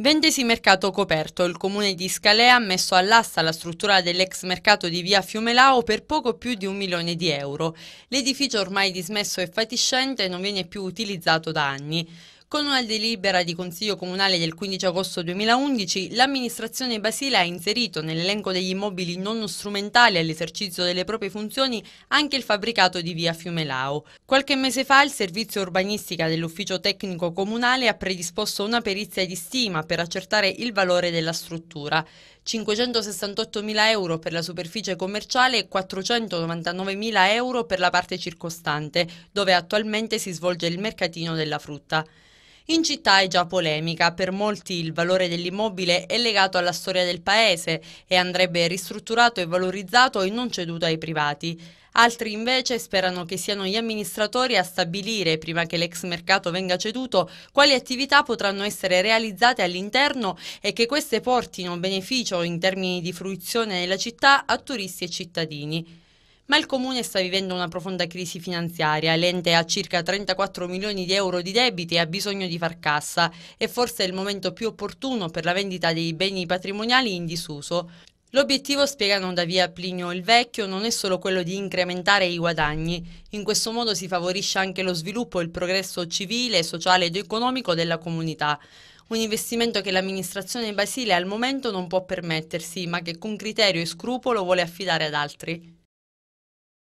Ventesi mercato coperto, il comune di Scalea ha messo all'asta la struttura dell'ex mercato di via Fiumelao per poco più di un milione di euro. L'edificio ormai dismesso e fatiscente non viene più utilizzato da anni. Con una delibera di Consiglio Comunale del 15 agosto 2011, l'amministrazione Basile ha inserito nell'elenco degli immobili non strumentali all'esercizio delle proprie funzioni anche il fabbricato di via Fiumelao. Qualche mese fa il servizio urbanistica dell'ufficio tecnico comunale ha predisposto una perizia di stima per accertare il valore della struttura. 568.000 euro per la superficie commerciale e 499.000 euro per la parte circostante, dove attualmente si svolge il mercatino della frutta. In città è già polemica, per molti il valore dell'immobile è legato alla storia del paese e andrebbe ristrutturato e valorizzato e non ceduto ai privati. Altri invece sperano che siano gli amministratori a stabilire, prima che l'ex mercato venga ceduto, quali attività potranno essere realizzate all'interno e che queste portino beneficio in termini di fruizione nella città a turisti e cittadini. Ma il Comune sta vivendo una profonda crisi finanziaria, l'ente ha circa 34 milioni di euro di debiti e ha bisogno di far cassa e forse è il momento più opportuno per la vendita dei beni patrimoniali in disuso. L'obiettivo, spiegano da via Plinio il Vecchio, non è solo quello di incrementare i guadagni. In questo modo si favorisce anche lo sviluppo e il progresso civile, sociale ed economico della comunità. Un investimento che l'amministrazione Basile al momento non può permettersi, ma che con criterio e scrupolo vuole affidare ad altri.